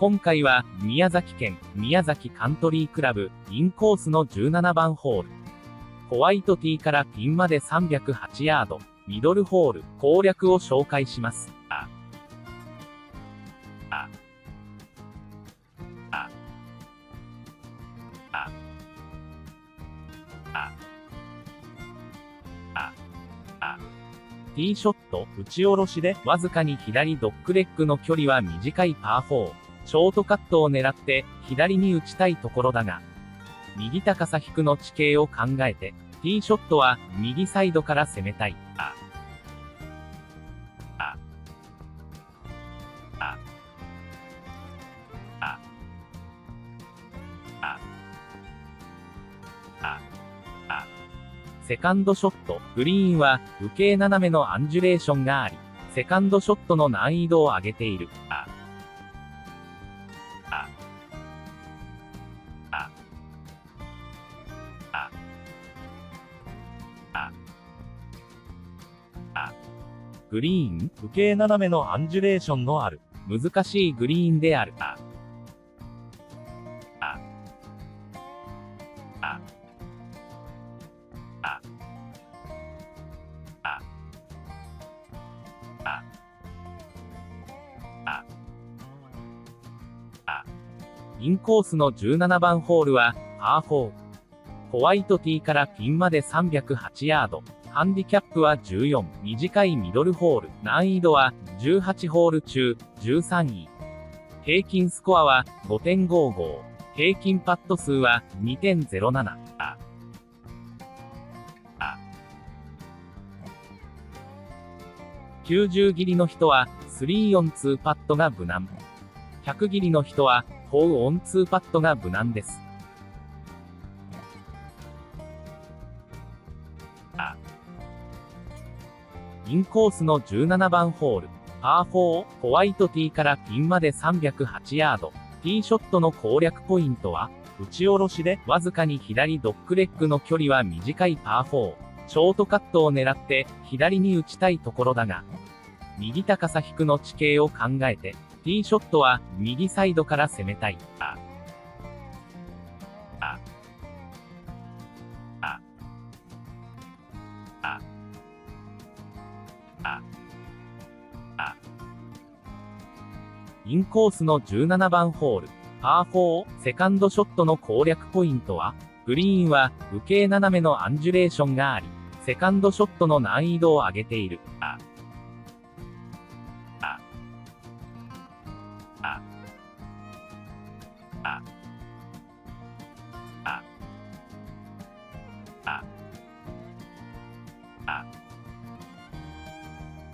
今回は、宮崎県、宮崎カントリークラブ、インコースの17番ホール。ホワイトティーからピンまで308ヤード、ミドルホール、攻略を紹介します。あ。あ。あ。あ。あ。あ。あ。ティーショット、打ち下ろしで、わずかに左ドッグレッグの距離は短いパー4。ショートカットを狙って、左に打ちたいところだが、右高さ引くの地形を考えて、ティーショットは、右サイドから攻めたい。あ。あ。あ。あ。あ。あ。あ。セカンドショット、グリーンは、右傾斜めのアンジュレーションがあり、セカンドショットの難易度を上げている。あ。あ。あ。あ。あ。グリーン、右傾斜めのアンジュレーションのある。難しいグリーンである。あ。あ。あ。あ。あ。あ。あ。あ。インコースの17番ホールは、パー4。ホワイトティーからピンまで308ヤード。ハンディキャップは14。短いミドルホール。難易度は18ホール中13位。平均スコアは5.55。平均パット数は2.07。あ。あ。90切りの人は3オン2パットが無難。100切りの人は4オン2パットが無難です。あ。インコースの17番ホール。パー4、ホワイトティーからピンまで308ヤード。ティーショットの攻略ポイントは、打ち下ろしで、わずかに左ドッグレッグの距離は短いパー4。ショートカットを狙って、左に打ちたいところだが、右高さ引くの地形を考えて、ティーショットは、右サイドから攻めたい。あ。インコースの17番ホール。パー4、セカンドショットの攻略ポイントは、グリーンは、右傾斜めのアンジュレーションがあり、セカンドショットの難易度を上げている。あ。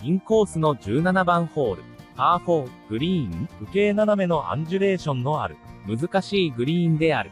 インコースの17番ホール。パー4、グリーン、受け斜めのアンジュレーションのある。難しいグリーンである。